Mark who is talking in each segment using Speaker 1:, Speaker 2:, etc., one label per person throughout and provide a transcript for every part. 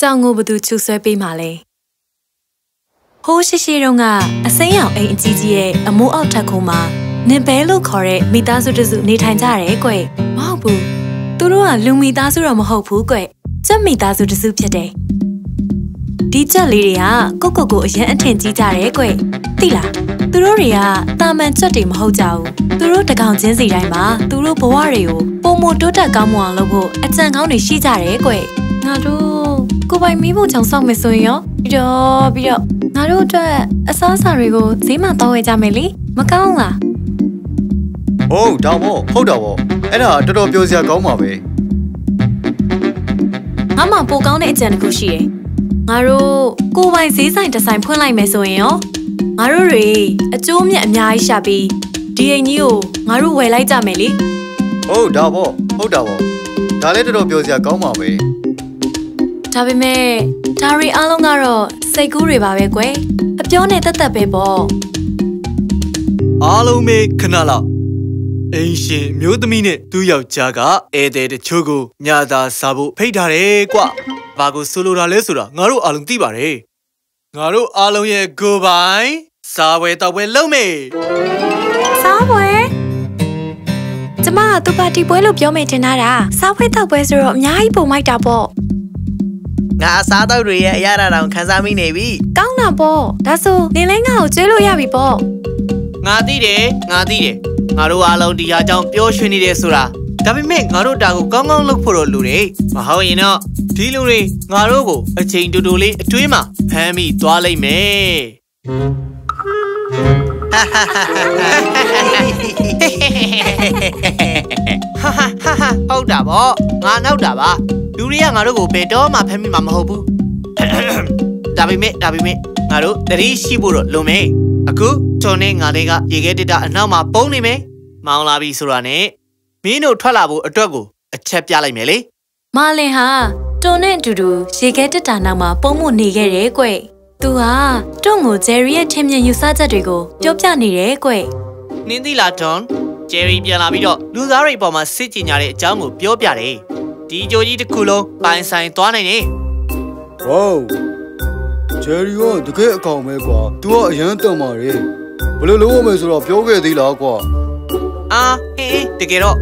Speaker 1: ကြောင်ကိုဘသူချူဆွဲပေးမှလဲဟိုးရှိရှိတုန်းကအစိမ်းရောင်အိမ်အကြီးကြီးရဲ့အမိုးအောက်ထပ်ခုံးမှာနင်ဘဲလို့ခေါ်တဲ့မိသားစုတစုနေထိုင်ကြတယ်ကွမဟုတ်ဘူးသူတို့ကလူမိသားစုတော့မဟုတ်ဘူးကွကြက်မိသားစုတစုဖြစ်တယ်ဒီကြက်လေးတွေကကိုကိုကိုအရင်အထင်ကြီးကြတယ်ကွသိလားသူတို့တွေကတာမန်ကြက်တွေမဟုတ်ကြဘူးသူတို့တကောင်ချင်းစီတိုင်းမှာသူတို့ဘဝတွေကိုပုံမတိုးတက်ကောင်းမွန်အောင်လုပ်ဖို့အကြံကောင်းတွေရှိကြတယ်ကွငါတို့ ကိုပိုင်မီးဖို့ချောင်ဆောက်မယ်ဆိုရင်ရောပြီးတော့ပြီးတော့ငါတို့အတွက်အစားအစာတွေကိုဈေးမှာတောင်းဝယ်ကြမယ်လေမကောင်းလား
Speaker 2: ဟုတ်ဒါပေါ့ဟုတ်တာပေါ့အဲ့ဒါတော်တော်ပြောစရာကောင်းပါပဲ
Speaker 1: ငါမှပိုကောင်းတဲ့အကြံတစ်ခုရှိတယ်ငါတို့ကိုပိုင်ဈေးဆိုင်တစ်ဆိုင်ဖွင့်လိုက်မယ်ဆိုရင်ရောငါတို့တွေအကျိုးမြတ်အများကြီးရှာပြီးဒီအိမ်ကြီးကိုငါတို့ဝယ်လိုက်ကြမယ်လေ
Speaker 2: ဟုတ်ဒါပေါ့ဟုတ်တာပေါ့ဒါလည်းတော်တော်ပြောစရာကောင်းပါပဲ
Speaker 1: ဒါပေမဲ့ဒါရီအားလုံးကတော့စိတ်ကူးတွေပါပဲကွယ်အပြောနဲ့တက်တက်ပဲပေါ့
Speaker 3: အားလုံးပဲခဏလောက်အင်းရှင်မျိုးသမီးနဲ့သူ့ယောက်ျားကဧည့်သည်တချို့ကိုညသာစားဖို့ဖိတ်ထားတယ်ကွ။ဘာကိုဆိုလိုတာလဲဆိုတာငါတို့အားလုံးသိပါတယ်။ငါတို့အားလုံးရဲ့ကိုယ်ပိုင်စားဝဲတောက်ပွဲလုပ်မေ
Speaker 1: စားပွဲကျမကသူပါတီပွဲလို့ပြောမိတင်တာစားပွဲတောက်ပွဲဆိုတော့အများကြီးပုံမိုက်တာပေါ့
Speaker 4: ငါအစားအသောက်တွေရဲ့အရာတောင်ခန်းစားမိနေပြီ
Speaker 1: ကောင်းတာပေါ့ဒါဆိုနင်လည်းငါ့ကိုကျွေးလို့ရပြီပေါ့။
Speaker 4: ငါသိတယ်ငါသိတယ်ငါတို့အားလုံးဒီဟာကြောင့်ပျော်ရွှင်နေတယ်ဆိုတာဒါပေမဲ့ငါတို့ဒါကိုကောင်းကောင်းလုပ်ဖို့တော့လိုတယ်။မဟုတ်ရင်တော့ဒီလူတွေငါတို့ကိုအချိန်တူတူလေးအတွေးမှာဖမ်းမိသွားလိမ့်မယ်။ဟာဟာဟာဟာဟုတ်တာဗောငါနောက်တာပါ လူတွေကငါတို့ကိုဘယ်တော့မှဖမ်းမိမှာမဟုတ်ဘူးဒါပေမဲ့ဒါပေမဲ့ငါတို့တတိရှိဖို့တော့လွန်မယ်အခုကျော်နဲ့ငါလေးကရေခဲတက်တာအနောက်မှာပုံနေမယ်မောင်းလာပြီဆိုတာနဲ့မင်းတို့ထွက်လာဖို့အတွက်ကိုအချက်ပြလိုက်မယ်လေ
Speaker 1: မာလင်ဟာတွန်နဲ့အတူတူရေခဲတက်တာနောက်မှာပုံမှုနေခဲ့တယ်ကွသူဟာတွန့်ကိုဂျယ်ရီရဲ့ထင်မြင်ယူဆချက်တွေကိုပြောပြနေတယ်ကွ
Speaker 4: နင်းသီလာတွန်ဂျယ်ရီပြန်လာပြီးတော့လူသားတွေအပေါ်မှာစစ်ကြင်ညာတဲ့အကြောင်းကိုပြောပြတယ် ဒီကြိုကြီးတစ်ခုလုံးပိုင်ဆိုင်သွားနိုင်တယ်
Speaker 2: ဝေါဂျယ်ရီကတကယ်အကောင်ပဲကွာ तू ကအရန်တန်ပါလေဘယ်လိုလုပ်ရမလဲဆိုတော့ပြောခဲ့သေးလားကွာ
Speaker 4: အာဟင်းဟင်းတကယ်တော့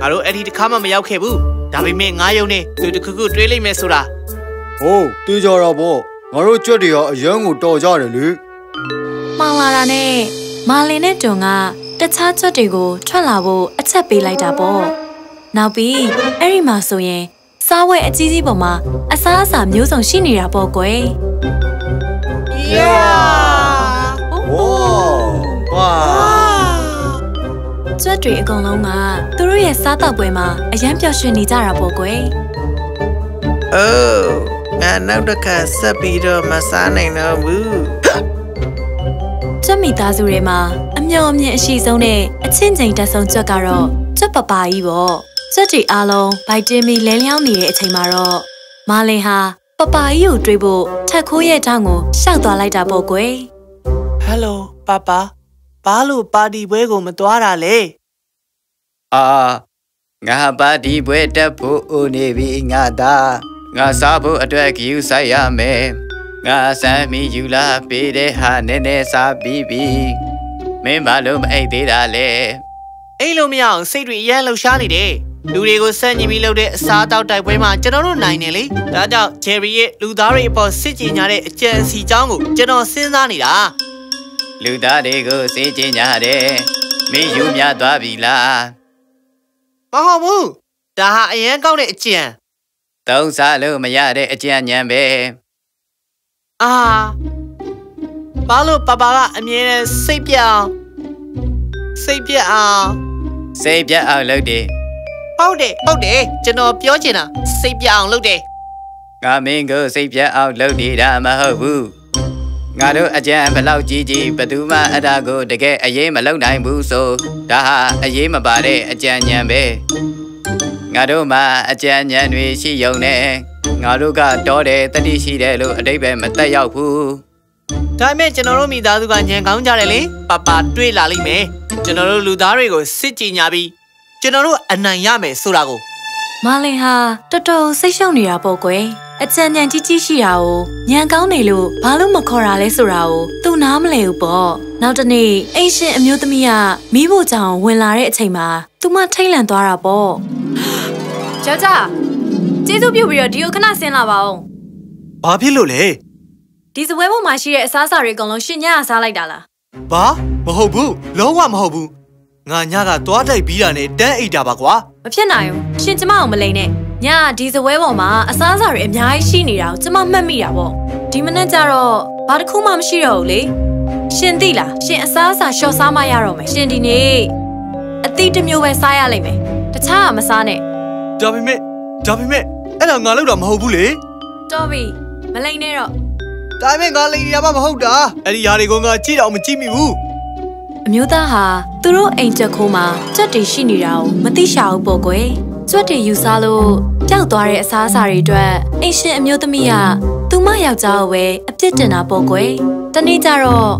Speaker 4: ငါတို့အဲ့ဒီတစ်ခါမှမရောက်ခဲ့ဘူးဒါပေမဲ့ငါယုံနေသူတစ်ခုခုတွေးလိုက်မယ်ဆိုတာ
Speaker 2: ဟုတ်တေးကြတာပေါ့ငါတို့ကြွက်တွေကအရန်ကိုတော်ကြတယ်လေ
Speaker 1: မှောင်လာတာနဲ့မာလင်နဲ့တွန်ကတခြားချက်တွေကိုထွက်လာဖို့အချက်ပေးလိုက်တာပေါ့ နောက်ပြီးအဲ့ဒီမှာဆိုရင်စားဝဲအကြီးကြီးပေါ်မှာအစားအစာမျိုးစုံရှိနေတာပေါ့ကွယ်
Speaker 2: ဝေါဝါ
Speaker 1: ကျွတ်တွေအကုန်လုံးကသူတို့ရဲ့စားတောက်ပွဲမှာအရန်ပျော်ရွှင်နေကြတာပေါ့ကွယ်
Speaker 4: အိုးငါနောက်တစ်ခါဆက်ပြီးတော့မစားနိုင်တော့ဘူး
Speaker 1: ကျွတ်မိသားစုတွေမှာအမျော်အမြင်အရှိဆုံးနဲ့အချင်းချင်းတက်ဆုံးကျွတ်ကတော့ကျွတ်ပပါကြီးပေါ့ ကျွတ်တွေအားလုံးဗိုက်တင်မီလဲလျောင်းနေတဲ့အချိန်မှာတော့မာလင်ဟာပပါကြီးကိုတွေးဖို့ထက်ခိုးရဲ့ထောင်းကိုရှောက်သွားလိုက်တာပေါ့ကွယ်
Speaker 4: ဟယ်လိုပါပါဘာလို့ပါတီပွဲကိုမသွားတာလဲ
Speaker 5: အာငါပါဒီပွဲတက်ဖို့ဦးနေပြီငါသားငါစားဖို့အတွက်ကြယူဆိုင်ရမယ်ငါစမ်းမီယူလာပေးတဲ့ဟာနည်းနည်းစားပြီးပြီမင်းဘာလို့မအိတ်သေးတာလဲ
Speaker 4: အဲ့လိုမရအောင်စိတ်တွေအရန်လှုပ်ရှားနေတယ် လူတွေကိုစန့်ကျင်ပြီးလုပ်တဲ့အစားအသောက်တိုက်ပွဲမှာကျွန်တော်တို့နိုင်တယ်လေဒါကြောင့်ဂျယ်ရီရဲ့လူသားတွေအပေါ်စစ်ကြင်ညာတဲ့အကြံအစီကြောင်းကိုကျွန်တော်စဉ်းစားနေတာ
Speaker 5: လူသားတွေကိုစေးကျင်ကြတယ်မင်းယူမြသွားပြီလား
Speaker 4: မဟုတ်ဘူးဒါဟာအရန်ကောက်တဲ့အကြံ
Speaker 5: သုံးစားလို့မရတဲ့အကြံဉာဏ်ပဲ
Speaker 4: အာဘာလို့ပပကအမြဲတမ်းစိတ်ပြအောင်စိတ်ပြအောင်
Speaker 5: စိတ်ပြတ်အောင်လုပ်တယ်
Speaker 4: ဟုတ်တယ်ဟုတ်တယ်ကျွန်တော်ပြောချင်တာစိတ်ပြအောင်လုပ်တယ်
Speaker 5: ငါမင်းကိုစိတ်ပြတ်အောင်လုပ်နေတာမဟုတ်ဘူးငါတို့အကြံဘလောက်ကြီးကြီးဘယ်သူမှအဲ့ဒါကိုတကယ်အရေးမလုပ်နိုင်ဘူးဆိုဒါဟာအရေးမပါတဲ့အကြံဉာဏ်ပဲငါတို့မှာအကြံဉာဏ်တွေရှိယုံနဲ့ငါတို့ကတော်တယ်တတိရှိတယ်လို့အတိတ်ပဲမတက်ရောက်ဘူး
Speaker 4: ဒါပေမဲ့ကျွန်တော်တို့မိသားစုကညံကောင်းကြတယ်လေပပတွေ့လာလိမ့်မယ်ကျွန်တော်တို့လူသားတွေကိုစစ်ကြင်ညာပြီး ကျွန်တော်တို့အနိုင်ရမယ်ဆိုတာကို
Speaker 1: မာလင်ဟာတော်တော်စိတ်ရှုပ်နေတာပေါ့ကွယ်အချမ်းညံကြီးကြီးရှိတာကိုညံကောင်းနေလို့ဘာလို့မခေါ်တာလဲဆိုတာကိုသူနားမလဲဘူးပေါ့နောက်တနေ့အိမ်ရှင်အမျိုးသမီးကမိဖို့ကြောင်ဝင်လာတဲ့အချိန်မှာသူမထိတ်လန့်သွားတာပေါ့ယောက်ျားကျေးဇူးပြုပြီးတော့ဒီကိုခဏဆင်းလာပါဦး
Speaker 3: ဘာဖြစ်လို့လဲ
Speaker 1: ဒီစပွဲပေါ်မှာရှိတဲ့အစားအစာတွေအကုန်လုံးရှင်ညံ့စားလိုက်တာလား
Speaker 3: ဘာမဟုတ်ဘူးလုံးဝမဟုတ်ဘူး ငါညကသွားတိုက်ပြီးတာနဲ့တန်းအိတ်တာပါကွာ
Speaker 1: မဖြစ်နိုင်ဘူးရှင်ကျမအောင်မလိန်နဲ့ညကဒီစပွဲပေါ်မှာအစားအစာတွေအများကြီးရှိနေတာကိုကျမမှတ်မိတာပေါ့ဒီမနေ့ကျတော့ဘာတစ်ခုမှမရှိတော့ဘူးလေရှင်သိလားရှင်အစားအစာလျှော့စားမရတော့မယ်ရှင်ဒီနေ့အသီးတစ်မျိုးပဲစားရလိမ့်မယ်တခြားကမစားနဲ့
Speaker 3: ဒါပေမဲ့ဒါပေမဲ့အဲ့ဒါငါလုပ်တာမဟုတ်ဘူးလေ
Speaker 1: တော်ပြီမလိန်နဲ့တော့
Speaker 3: ဒါပေမဲ့ငါလိန်ရမှာမဟုတ်တာအဲ့ဒီຢာတွေကိုငါကြည့်တော့မကြည့်မိဘူး
Speaker 1: အမျိုးသားဟာ သူတို့အိမ်ချက်ခိုးမှာကြွက်တွေရှိနေတာကိုမသိရှာဘူးပေါ့ကွယ်ကြွက်တွေယူစားလို့ပျောက်သွားတဲ့အစားအစာတွေအတွက်အိမ်ရှင်အမျိုးသမီးကသူမယောက်ျားကိုပဲအပြစ်တင်တာပေါ့ကွယ်တနေ့ကျတော့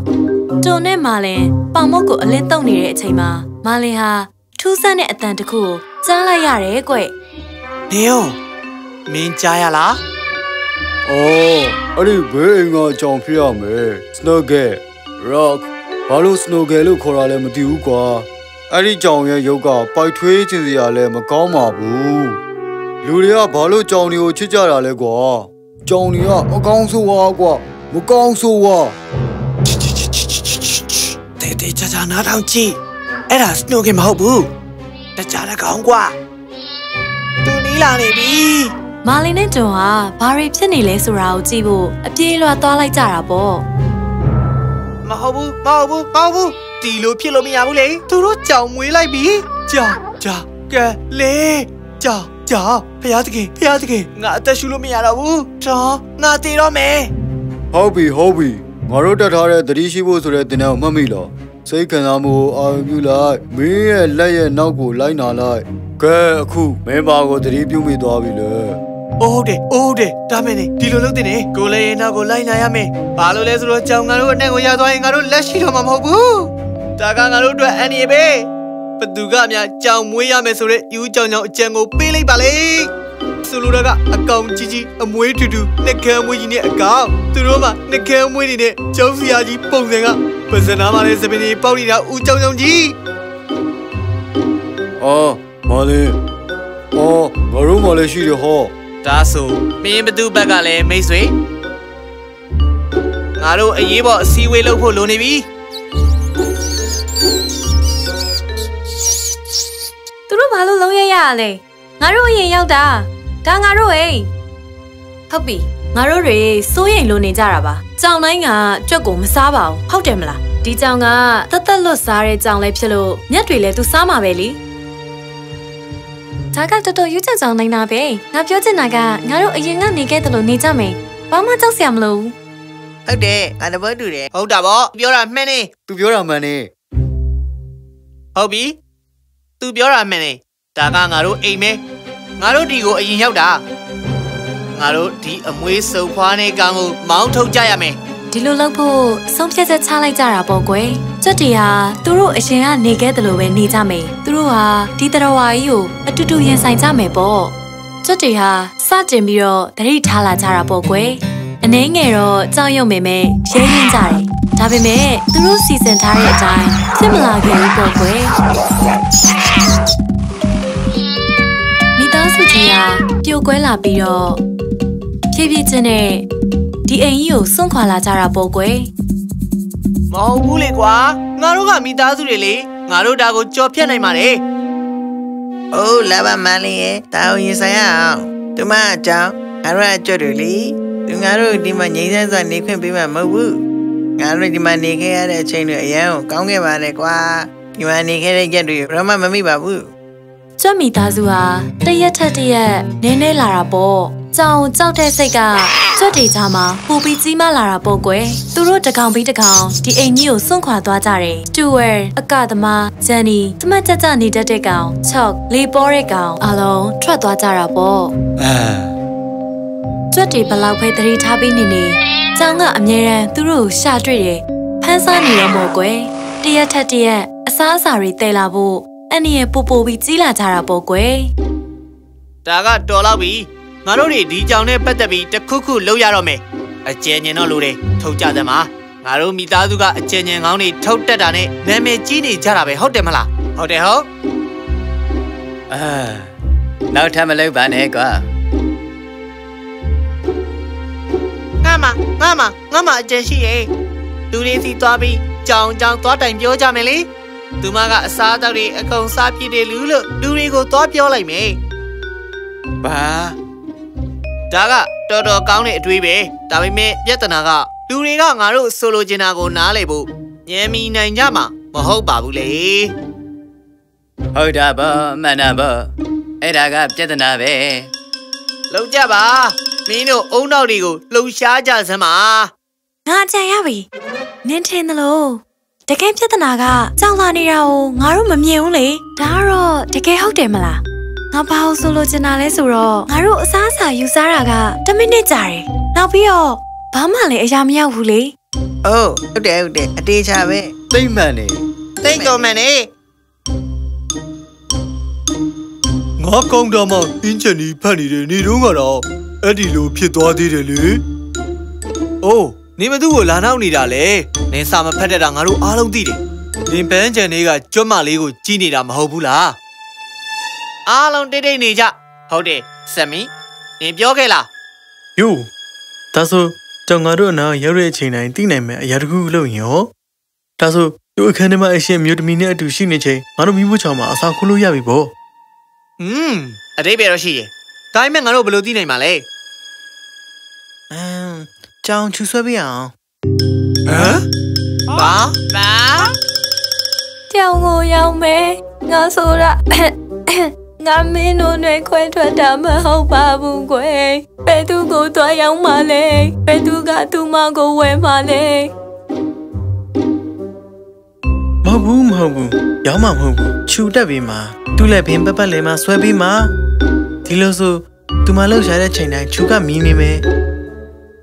Speaker 1: တွန်နဲ့မာလင်ပေါင်မုတ်ကိုအလင်းတုံနေတဲ့အချိန်မှာမာလင်ဟာထူးဆန်းတဲ့အတန်တစ်ခုကိုကြားလိုက်ရတယ်ကွယ်
Speaker 3: နေယောမင်းကြားရလား
Speaker 2: အော်အဲ့ဒီဘေးအိမ်ကအကြောင်ဖြစ်ရမယ် Snuggle Rock ဘာလို့ Snuggle လို့ခေါ်တာလဲမသိဘူးကွာအဲ့ဒီကြောင်ရဲ့ရုပ်ကပိုက်ထွေးချင်စရာလဲမကောင်းပါဘူးလူတွေကဘာလို့ကြောင်တွေကိုချစ်ကြတာလဲကွာကြောင်တွေကအကောင်းဆိုးွားကွာမကောင်းဆိုးွား
Speaker 3: တဲတဲချာချာနားထောင်ကြည့်အဲ့ဒါစနိုကင်မဟုတ်ဘူးတခြားတကောင်ကွာသူနီးလာနေပြီ
Speaker 1: မာလင်နဲ့တွန်ဟာဘာတွေဖြစ်နေလဲဆိုတာကိုကြည့်ဖို့အပြေးလွှာသွားလိုက်ကြတာပေါ့
Speaker 3: မဟုတ်ဘူးမဟုတ်ဘူးမဟုတ်ဘူးဒီလိုဖြစ်လို့မရဘူးလေသူတို့ကြောင်မွေးလိုက်ပြီကြာကြာကဲလေကြာကြာဖျားတခင်ဖျားတခင်ငါအသက်ရှူလို့မရတော့ဘူးတော့ငါတည်တော့မယ်
Speaker 2: ဟုတ်ပြီဟုတ်ပြီငါတို့တက်ထားတဲ့သတိရှိဖို့ဆိုတဲ့တင်တဲ့ကိုမှတ်မိလားစိတ်ခံစားမှုကိုအာရုံပြုလိုက်မင်းရဲ့လက်ရဲ့နောက်ကိုလိုက်နာလိုက်ကဲအခုမင်းပါကိုသတိပြုမိသွားပြီလေ
Speaker 3: အိုးတယ်အိုးတယ်ဒါမဲ့နေဒီလိုလုပ်တင်နေကိုလည်းရင်နောက်ကိုလိုက်နိုင်ရမယ်ဘာလို့လဲဆိုတော့ကြောင်ငါတို့အနဲ့ကိုရသွားရင်ငါတို့လက်ရှိတော့မှာမဟုတ်ဘူးဒါကငါတို့အတွက်အန်ဒီပဲဘသူကများကြောင်မွေးရမယ်ဆိုတော့ယူကြောင်ကြောင်အကြံကိုပေးလိုက်ပါလေဆိုလိုတာကအကောင်ကြီးကြီးအမွေးထူထူနှက်ခဲမွေးကြီးနဲ့အကောင်သူတို့မှနှက်ခဲမွေးနေတဲ့ကျောင်းစရာကြီးပုံစံကပဇနာမလေးစပင်းကြီးပေါက်နေတာဦးကြောင်ကြောင်ကြီး
Speaker 2: အော်မာလေးအော်ငါတို့မှလည်းရှိတယ်ဟော
Speaker 4: ဒါဆိုမင်းဘသူဘက်ကလည်းမိတ်ဆွေငါတို့အရေးပေါ်အစည်းအဝေးလုပ်ဖို့လိုနေပြီ
Speaker 1: သူတို့ဘာလို့လုံးရရရလဲငါတို့အရင်ရောက်တာဒါငါတို့အိမ်ဟုတ်ပြီငါတို့တွေစိုးရိမ်လို့နေကြတာပါကြောင်တိုင်းကကြွက်ကိုမစားပါဘူးဟုတ်တယ်မလားဒီကြောင်ကတက်တက်လွတ်စားတဲ့ကြောင်လေးဖြစ်လို့မြက်တွေလည်းသူစားမှာပဲလी ဒါကတော်တော်ရွကြကြောင်နိုင်တာပဲငါပြောချင်တာကငါတို့အရင်ကနေခဲ့တယ်လို့နေကြမယ်ဘာမှကြောက်စရာမလိုဘူး
Speaker 4: ဟုတ်တယ်ငါတပတ်တူတယ်ဟုတ်တာဗောပြောတာမှန်နေ
Speaker 2: သူပြောတာမှန်နေ
Speaker 4: ဟုတ်ပြီသူပြောတာမှန်နေဒါကငါတို့အိမ်မဲငါတို့ဒီကိုအရင်ရောက်တာငါတို့ဒီအမွေးစုပ်ဖွားနေကောင်ကိုမောင်းထုတ်ကြရမယ်
Speaker 1: ဒီလိုလုပ်ဖို့ဆုံးဖြတ်ချက်ချလိုက်ကြတာပေါ့ကွယ်ကြက်တီဟာသူတို့အရင်ကနေခဲ့တယ်လို့ပဲနေကြမယ်သူတို့ဟာဒီတရဝါကြီးကိုအတူတူရင်ဆိုင်ကြမယ်ပေါ့ကြက်တီဟာစတင်ပြီးတော့တတိထားလာကြတာပေါ့ကွယ်အနှဲငယ်တော့ကြောက်ရွံ့ပေမဲ့ရဲရင်ကြတယ်ဒါပေမဲ့သူတို့စီစဉ်ထားတဲ့အတိုင်းဖြစ်မလာခဲ့ဘူးပေါ့ကွယ်မိသားစုကြီးဟာပြိုကွဲလာပြီးတော့ဖြည်းဖြည်းချင်းနဲ့ ဒီအိမ်ကြီးကိုစွန့်ခွာလာကြတာပေါ့ကွယ်
Speaker 4: မဟုတ်ဘူးလေကွာငါတို့ကမိသားစုတွေလေငါတို့ဒါကိုကြော်ဖြတ်နိုင်ပါတယ်။
Speaker 6: အိုးလာပါမလေးရဲ့တာဝန်ရင်ဆိုင်ရအောင်။ဒီမအကြောင်းငါတို့အကြွတ်တွေလေ။သူငါတို့ဒီမှာငြိမ်းချမ်းစွာနေခွင့်ပေးမှာမဟုတ်ဘူး။ငါတို့ဒီမှာနေခဲ့ရတဲ့အချိန်တွေအရန်ကိုကောင်းခဲ့ပါတယ်ကွာ။ဒီမှာနေခဲ့တဲ့ရက်တွေဘာမှမမိပါဘူး
Speaker 1: ကျွတ်မိသားစုဟာတရက်ထက်တရက်နင်းနေလာတာပေါ့ ကြောင်ကြောက်တဲ့စိတ်ကကျွတ်တွေချာမှာပူပြီးကြီးမားလာတာပေါ့ကွယ်သူတို့တကောင်ပြီးတကောင်ဒီအိမ်ကြီးကိုစွန့်ခွာသွားကြတယ်တူဝဲအကသမားဂျန်နီတမတ်ကြကြနေတတ်တဲ့ကောင်ချော့လေပေါ်တဲ့ကောင်အလုံးထွက်သွားကြတာပေါ့
Speaker 2: အာ
Speaker 1: ကျွတ်တွေဘလောက်ပဲသတိထားပြီးနေနေကျောင်းကအမြဲတမ်းသူတို့ကိုရှာတွေ့တယ်ဖန်းစားနေရောမို့ကွယ်တရက်ထက်တရက်အစားအစာတွေတည်လာဖို့အန်ဒီရဲ့ပူပူပြီးကြီးလာကြတာပေါ့ကွယ်
Speaker 4: ဒါကတော်တော့ပြီ ငါတို့တွေဒီကြောင်နဲ့ပတ်သက်ပြီးတစ်ခုခုလုပ်ရတော့မယ်အကျဉ်းညင်တော့လိုတယ်ထုတ်ကြသမှာငါတို့မိသားစုကအကျဉ်းညင်ကောင်းတွေထုတ်တက်တာနဲ့နာမည်ကြီးနေကြတာပဲဟုတ်တယ်မလားဟုတ်တယ်ဟုတ်
Speaker 5: အာနောက်ထပ်မလုပ်ပါနဲ့ကွာ
Speaker 4: ငါမငါမငါမအကျဉ်းရှိရဲ့လူတွေစီသွားပြီးကြောင်ကြောင်သွားတိုင်ပြောကြမယ်လေသူမကအစားအသောက်တွေအကုန်စားပြည့်တယ်လူလို့လူတွေကိုသွားပြောလိုက်မယ်
Speaker 5: ဘာ
Speaker 4: ဒါကတော်တော်ကောင်းတဲ့အတွေးပဲဒါပေမဲ့ပြဿနာကလူတွေကငါတို့ဆိုလိုချင်တာကိုနားလေဖို့ညံမီနိုင်ကြမှာမဟုတ်ပါဘူးလေ
Speaker 5: ဟုတ်တာပေါ့မှန်တာပေါ့အဲ့ဒါကပြဿနာပဲ
Speaker 4: လောက်ကြပါမင်းတို့အုံနောက်တွေကိုလှုပ်ရှားကြစမ်းပါ
Speaker 1: ငါကြံရပြီနင်းထင်သလိုတကယ်ပြဿနာကကြောင်လာနေတာကိုငါတို့မမြင်ဘူးလေဒါကတော့တကယ်ဟုတ်တယ်မလား ငါဘာလို့ဆိုလိုချင်တာလဲဆိုတော့ငါတို့အစားအစာယူစားတာက10မိနစ်ကြာတယ်နောက်ပြီးတော့ဘာမှလည်းအရာမရောက်ဘူးလေ
Speaker 6: အိုးဟုတ်တယ်ဟုတ်တယ်အတေးချပဲ
Speaker 2: သိမ့်မှန်နေ
Speaker 4: သိတ်တော်မှန်နေ
Speaker 3: ငါကောင်းတာမှအင်းချန်ကြီးဖတ်နေတဲ့နေတော့ကတော့အဲ့ဒီလိုဖြစ်သွားသေးတယ်လေအိုးနေမသူ့ကိုလာနောက်နေတာလေနင်းစာမဖတ်တတ်တာငါတို့အားလုံးသိတယ်နင်းပန်းချန်လေးကကျွတ်မလေးကိုကြီးနေတာမဟုတ်ဘူးလား
Speaker 4: အားလုံးတိတ်တိတ်နေကြဟုတ်တယ်ဆမ်မီနင်ပြောခဲ့လား
Speaker 7: ယိုဒါဆိုကြောင်ငါတို့အနာရောက်တဲ့အချိန်တိုင်းသိနိုင်မယ်အရာတစ်ခုလုပ်ရင်ရောဒါဆိုသူ့အခန်းထဲမှာအရှင်မျိုးသမီးနဲ့အတူရှိနေချိန်ငါတို့မိဖို့ချောင်းမှာအစာခိုးလို့ရပြီပေါ့
Speaker 4: อืมအတိတ်ပဲတော့ရှိတယ်ဒါပေမဲ့ငါတို့ဘယ်လိုသိနိုင်မှာလဲ
Speaker 6: အမ်ကြောင်ချူဆွဲပြအောင်
Speaker 3: ဟမ်
Speaker 4: ဘာဘာ
Speaker 1: ကြောင်ကိုရောက်မယ်ငါဆိုတာ ငါမင်းတို့နဲ့ခွဲထွက်တာမဟုတ်ပါဘူးကွယ်ဘယ်သူကိုသွားရောက်မှလဲဘယ်သူကသူမကိုဝယ်မှလဲ
Speaker 7: မဟုတ်ဘူးမဟုတ်ဘူးရောက်မှာမဟုတ်ဘူးခြူတက်ပြီးမှသူ့လက်ဖင်ပတ်ပတ်လေးမှာဆွဲပြီးမှဒီလိုဆိုသူမလှုပ်ရှားတဲ့ချိန်တိုင်းခြူကမီးနေမယ်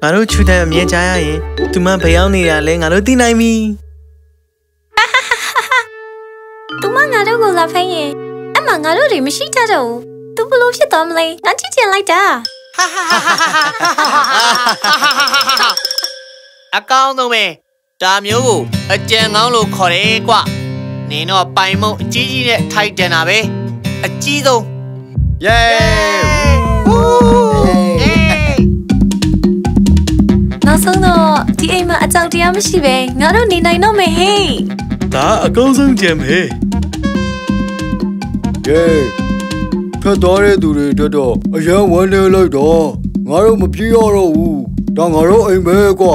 Speaker 7: ငါတို့ခြူတဲ့အမြဲကြားရရင်သူမဘယ်ရောက်နေတာလဲငါတို့သိနိုင်ပြီ
Speaker 1: သူမငါတို့ကိုလာဖိုင်းရင်အ မှငါတို့တွေမရှိကြတော့ဘူးသူဘလို့ဖြစ်သွားမလဲငါကြည့်ချင်လိုက်တာ
Speaker 4: အကောင်းဆုံးပဲဒါမျိုးကိုအကြံကောင်းလို့ခေါ်တယ်ကွနင်တော့ပိုင်မုံအကြီးကြီးနဲ့ထိုက်တန်တာပဲအကြီးဆုံး
Speaker 2: เย้
Speaker 4: အေး
Speaker 1: နောက်ဆုံးတော့ဒီအိမ်မှာအကြောက်တရားမရှိပဲငါတို့နေနိုင်တော့မယ်ဟေး
Speaker 7: ဒါအကောင်းဆုံးကြံပဲ
Speaker 2: တယ်။ဖက်သွားတဲ့သူတွေအတွက်တော့အရန်ဝန်းနေလိုက်တော့ငါတို့မပြေရတော့ဘူး။ဒါငါတို့အိမ်ပဲကွ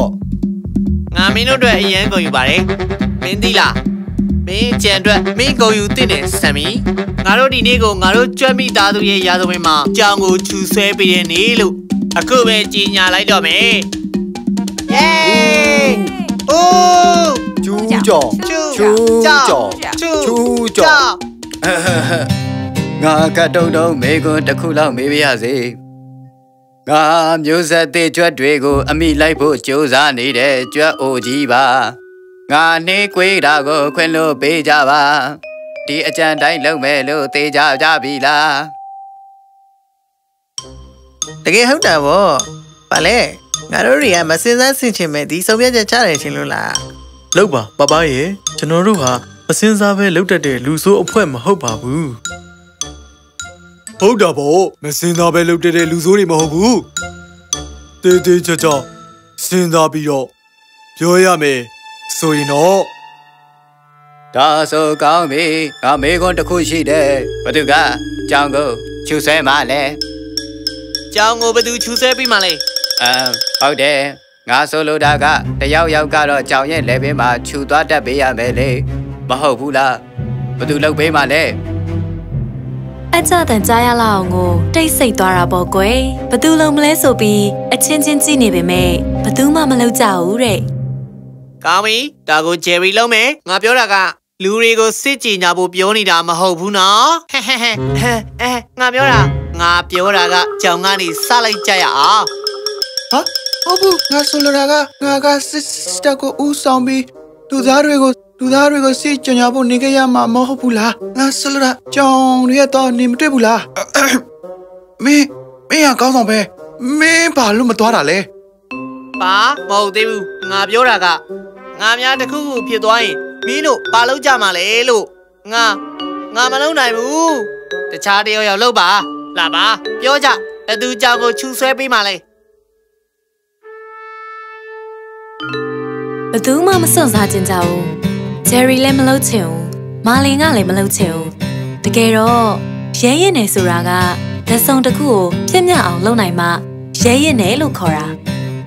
Speaker 2: ။
Speaker 4: ငါမင်းတို့အတွက်အရန်ကုန်ယူပါတယ်။မင်းသိလား။မင်းကြံအတွက်မင်းကုန်ယူတင်တယ်ဆမ်မီ။ငါတို့ဒီနေ့ကိုငါတို့ကြွက်မိသားသူရဲ့ရာဇဝင်မှာကြောင်ကိုခြူဆွဲပေးတဲ့နေ့လို့အခုပဲကြီးညာလိုက်တော့မယ်။ Yay!
Speaker 2: Oh! 猪脚，
Speaker 4: 猪
Speaker 2: 脚，猪脚，猪脚。 င်
Speaker 5: ငါကတုံတုံမေကွန်းတစ်ခုလောက်မေးပါရစေငါမျိုးဆက်သေးကြွက်တွေကို အမိလိုက်ဖို့ကြိုးစားနေတဲ့ကြွက်အိုကြီးပါငါနှေးကွေးတာကိုခွင့်လို့ပေးကြပါဒီအကြံတိုင်းလုပ်မယ်လို့သေကြကြပြီလား
Speaker 6: တကယ်ဟုတ်တာဗောဘာလဲငါတို့တွေကမစင်စားဆင်ချင်မဲ့ဒီဆုံးဖြတ်ချက်ချတယ်ချင်းလို့လား
Speaker 7: လောက်ပါပပရဲ့ကျွန်တော်တို့ဟာ မစင်စားပဲလှုပ်တတ်တဲ့လူဆိုးအဖွဲ့မဟုတ်ပါဘူး
Speaker 3: ဟုတ်တာပေါ့မစင်သားပဲလုပ်တဲ့လူဆိုးတွေမဟုတ်ဘူးတေးသေးချာချာစဉ်းစားပြီးတော့ပြောရမယ်ဆိုရင်တော့
Speaker 5: ဒါဆိုကောင်းပြီငါမေကွန်းတစ်ခုရှိတယ်ဘသူကကြောင်ကိုချူဆွဲမလဲ
Speaker 4: ကြောင်ကိုဘယ်သူခြူဆွဲပြီးမှလဲ
Speaker 5: အမ်ဟုတ်တယ်ငါဆိုလိုတာကတယောက်ယောက်ကတော့ကြောင်ရဲ့လက်ပင်မှာခြူသွားတတ်ပေးရမယ်လေ မဟုတ်ဘူးလားဘသူလုပ်ပေးမှလဲ
Speaker 1: အကြတန်ကြားရလောက်အောင်ကိုတိတ်ဆိတ်သွားတာပေါ့ကွယ်ဘသူလုံးမလဲဆိုပြီးအချင်းချင်းကြည့်နေပေမဲ့ဘသူမှမလုပ်ကြဘူးတဲ့
Speaker 4: ကောင်းပြီဒါကိုဂျယ်ရီလုံးမယ်ငါပြောတာကလူတွေကိုစစ်ကြည်ညာဖို့ပြောနေတာမဟုတ်ဘူးနော်ဟဲ့ဟဲ့ဟဲ့ဟဲ့အဲငါပြောတာငါပြောတာကကြောင်ကနေစလိုက်ကြရအောင်
Speaker 8: ဟာဟုတ်ဘူးငါဆိုလိုတာကငါကစစ်စတက်ကိုဦးဆောင်ပြီးလူသားတွေကို လူသားတွေကိုစစ်ကြညာဖို့နေခဲ့ရမှာမဟုတ်ဘူးလားငါဆိုလိုတာကြောင်တွေကတော့နေမတွေ့ဘူးလားမင်းမင်းကကောင်းဆောင်ပဲမင်းဘာလို့မသွားတာလဲ
Speaker 4: ပါမဟုတ်သေးဘူးငါပြောတာကငါများတစ်ခုခုဖြစ်သွားရင်မင်းတို့ဘာလုပ်ကြမှာလဲလို့ငါငါမလုပ်နိုင်ဘူးတခြားတယောက်ယောက်လုပ်ပါလာပါပြောကြဘသူကြောင့်ကိုချူဆွဲပေးမှလဲ
Speaker 1: ဘယ်သူမှမစွန့်စားခြင်းကြဘူး ဂျယ်ရီလည်းမလုပ်ချင်ဘူးမာလင်ကလည်းမလုပ်ချင်ဘူးတကယ်တော့ရဲရင်နေဆိုတာကလက်ဆောင်တစ်ခုကိုပြည့်မြတ်အောင်လုပ်နိုင်မှရဲရင်နေလို့ခေါ်တာ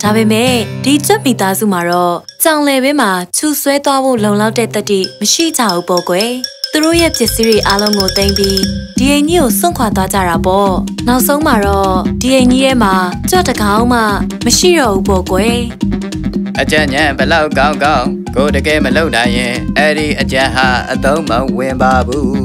Speaker 1: ဒါပေမဲ့ဒီကြက်မိသားစုမှာတော့ကြောင်လေဘင်းမှာချူဆွဲသွားဖို့လုံလောက်တဲ့တတိမရှိကြဘူးပေါ့ကွယ်သူတို့ရဲ့ပစ္စည်းတွေအားလုံးကိုတင်ပြီးဒီအိမ်ကြီးကိုစွန့်ခွာသွားကြတာပေါ့နောက်ဆုံးမှာတော့ဒီအိမ်ကြီးထဲမှာကြွက်တကောင်မှမရှိတော့ဘူးပေါ့ကွယ်
Speaker 5: အကြံဉာဏ်ဘလောက်ကောင်းကောင်းကိုတကယ်မလုံနိုင်ရင်အဲ့ဒီအကြံဟာအသုံးမဝင်ပါဘူး